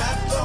Rap